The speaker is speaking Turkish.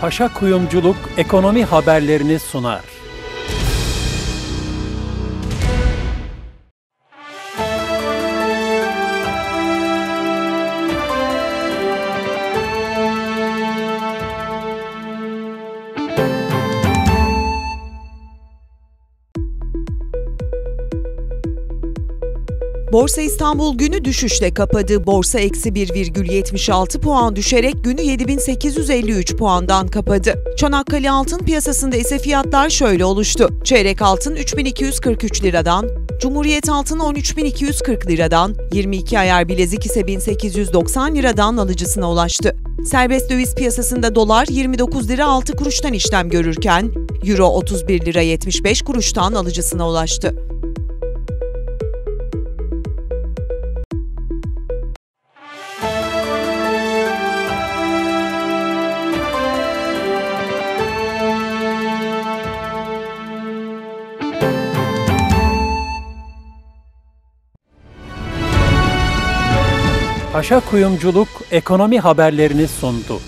Paşa Kuyumculuk ekonomi haberlerini sunar. Borsa İstanbul günü düşüşle kapadı. Borsa eksi 1,76 puan düşerek günü 7853 puandan kapadı. Çanakkale altın piyasasında ise fiyatlar şöyle oluştu. Çeyrek altın 3243 liradan, Cumhuriyet altın 13240 liradan, 22 ayar bilezik ise 1890 liradan alıcısına ulaştı. Serbest döviz piyasasında dolar 29 lira 6 kuruştan işlem görürken, euro 31 lira 75 kuruştan alıcısına ulaştı. Paşa Kuyumculuk ekonomi haberlerini sundu.